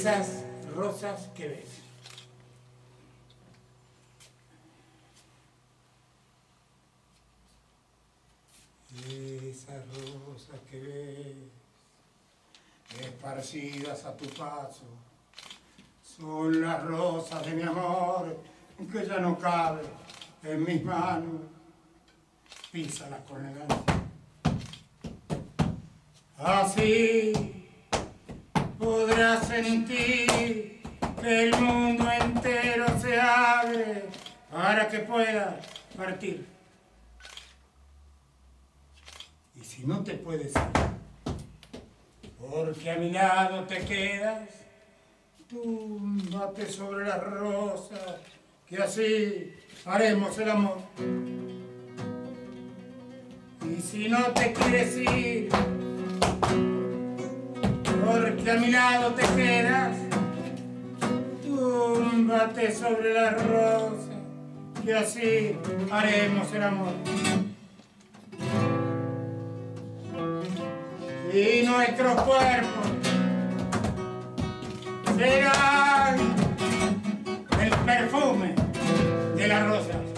esas rosas que ves. Esas rosas que ves, esparcidas a tu paso, son las rosas de mi amor que ya no cabe en mis manos. Písalas con elegancia. Así podrás sentir que el mundo entero se abre para que puedas partir. Y si no te puedes ir, porque a mi lado te quedas, túmbate sobre las rosas, que así haremos el amor. Y si no te quieres ir, porque a mi lado te quedas, túmbate sobre la rosa, que así haremos el amor. Y nuestros cuerpos serán el perfume de las rosas.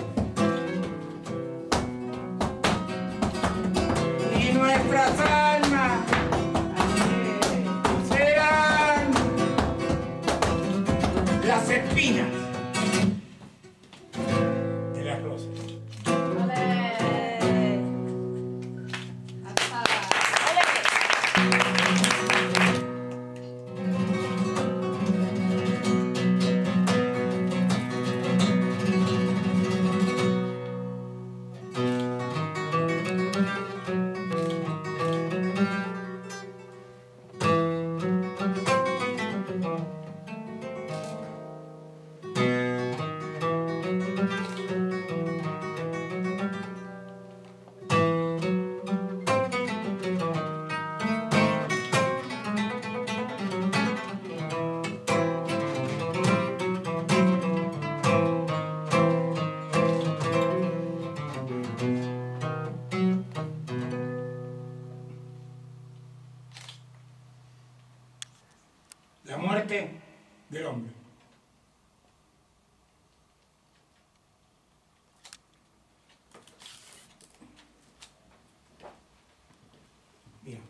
La muerte del hombre. Bien.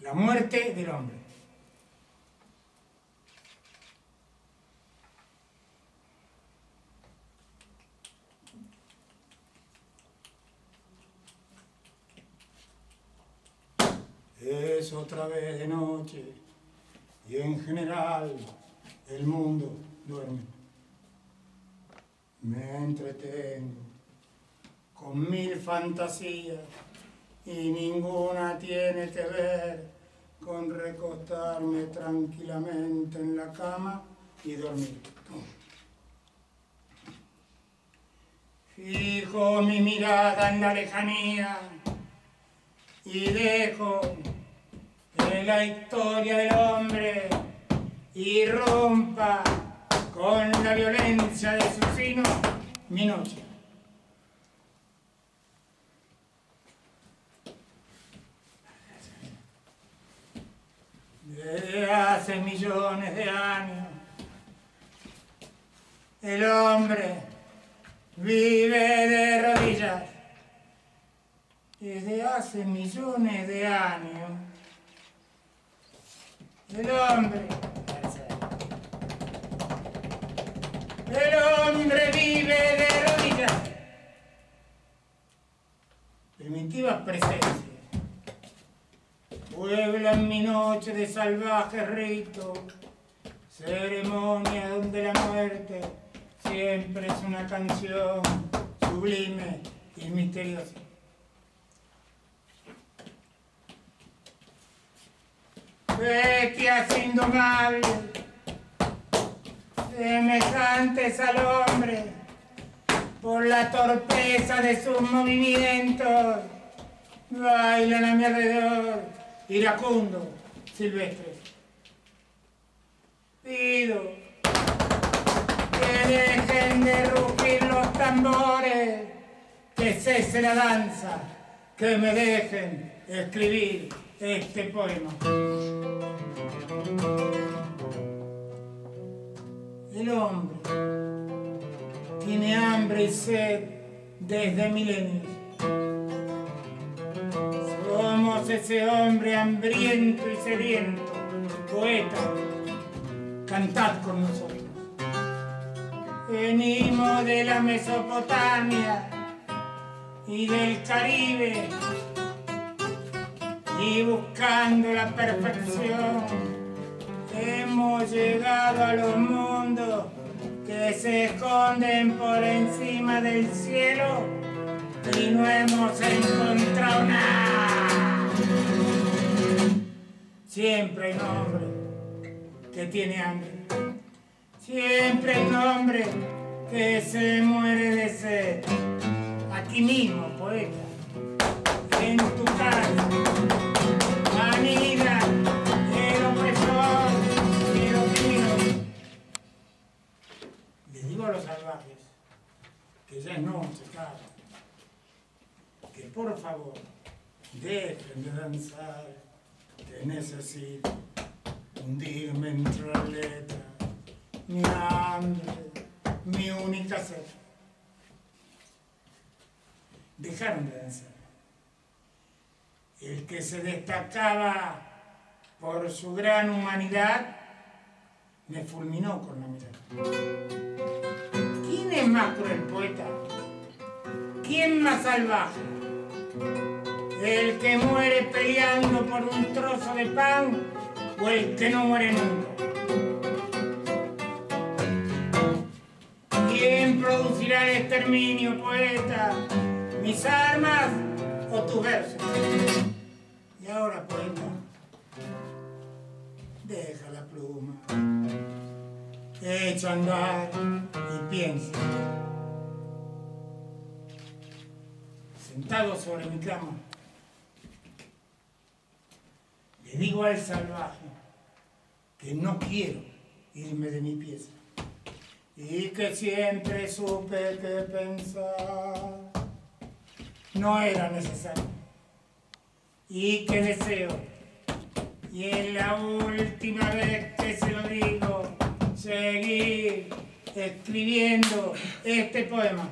La muerte del hombre. Es otra vez de noche y en general el mundo duerme. Me entretengo con mil fantasías y ninguna tiene que ver con recostarme tranquilamente en la cama y dormir. Fijo mi mirada en la lejanía y dejo la historia del hombre irrumpa con la violencia de su sino mi noche. Desde hace millones de años el hombre vive de rodillas. Desde hace millones de años el hombre, el hombre vive de rodillas. Primitivas presencias pueblan mi noche de salvaje rito, ceremonia donde la muerte siempre es una canción sublime y misteriosa. Bestias indomables, semejantes al hombre, por la torpeza de sus movimientos, bailan a mi alrededor, iracundo, silvestres. Pido que dejen de rugir los tambores, que cese la danza, que me dejen escribir este poema. El hombre tiene hambre y sed desde milenios. Somos ese hombre hambriento y sediento, poeta, cantad con nosotros. Venimos de la Mesopotamia y del Caribe y buscando la perfección hemos llegado a los mundos que se esconden por encima del cielo y no hemos encontrado nada. Siempre hay un hombre que tiene hambre. Siempre hay un hombre que se muere de sed. Aquí mismo, poeta, en tu casa, por favor dejen de danzar, que necesito hundirme entre las letras, mi hambre, mi única sed. Dejaron de danzar. El que se destacaba por su gran humanidad me fulminó con la mirada. ¿Quién es más cruel poeta? ¿Quién más salvaje? ¿El que muere peleando por un trozo de pan o el que no muere nunca? ¿Quién producirá el exterminio, poeta? ¿Mis armas o tus versos? Y ahora, poeta, deja la pluma, echa a andar y piensa. Sentado sobre mi cama, le digo al salvaje que no quiero irme de mi pieza y que siempre supe que pensar. No era necesario. Y que deseo. Y es la última vez que se lo digo seguir escribiendo este poema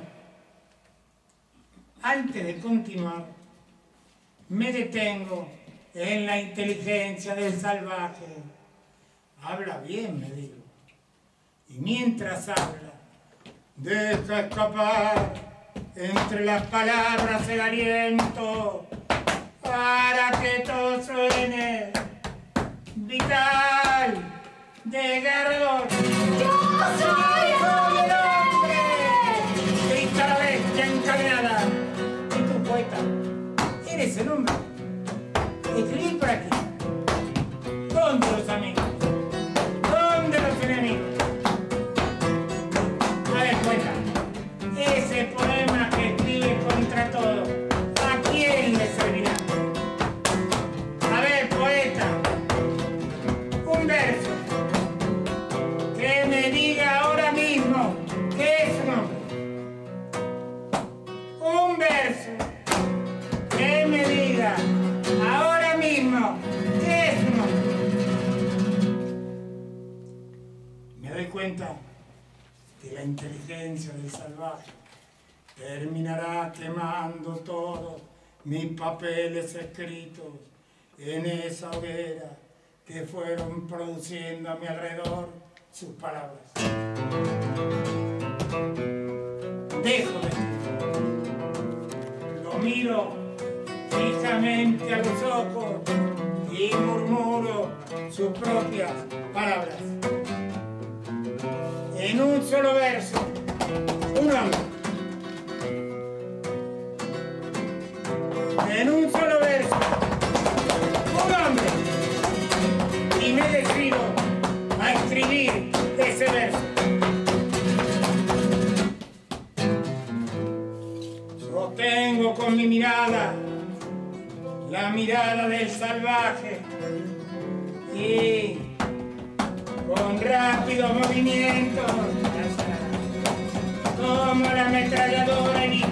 antes de continuar me detengo en la inteligencia del salvaje habla bien me digo y mientras habla, deja escapar entre las palabras el aliento para que todo suene vital de guerrero. ¡Yo soy el Escribí por aquí. Cuenta que la inteligencia del salvaje terminará quemando todos mis papeles escritos en esa hoguera que fueron produciendo a mi alrededor sus palabras. Dejo de. Lo miro fijamente a los ojos y murmuro sus propias palabras en un solo verso, un hombre. En un solo verso, un hombre. Y me decido a escribir ese verso. Sostengo con mi mirada la mirada del salvaje y rápidos movimientos, como la ametralladora y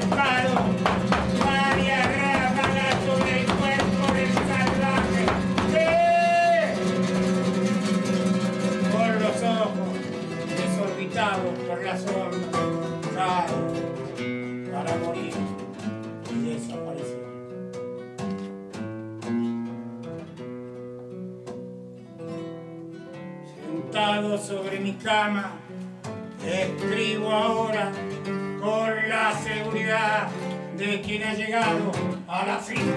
cama, escribo ahora con la seguridad de quien ha llegado a la cima.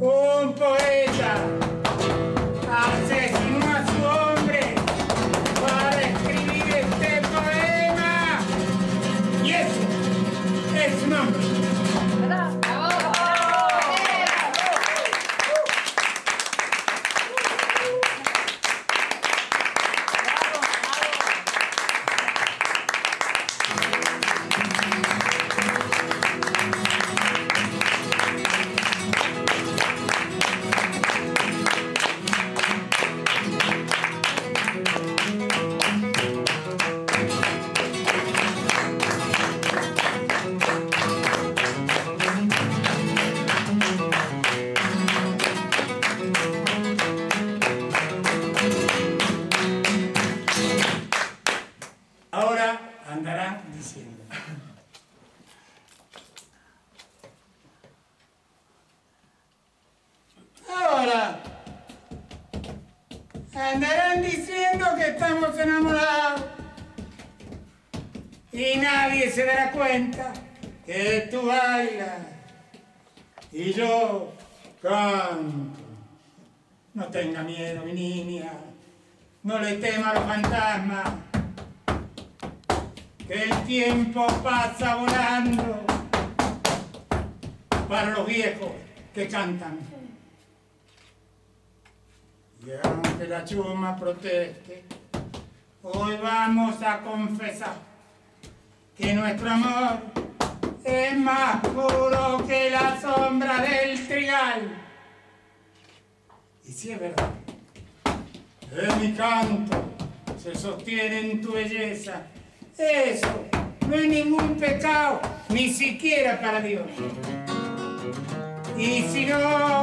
Un poeta asesinó cuenta que tú bailas y yo canto. No tenga miedo, mi niña, no le tema a los fantasmas que el tiempo pasa volando para los viejos que cantan. Y aunque la chuma proteste, hoy vamos a confesar que nuestro amor es más puro que la sombra del trigal. Y si es verdad, que mi canto se sostiene en tu belleza, eso no es ningún pecado, ni siquiera para Dios. Y si no,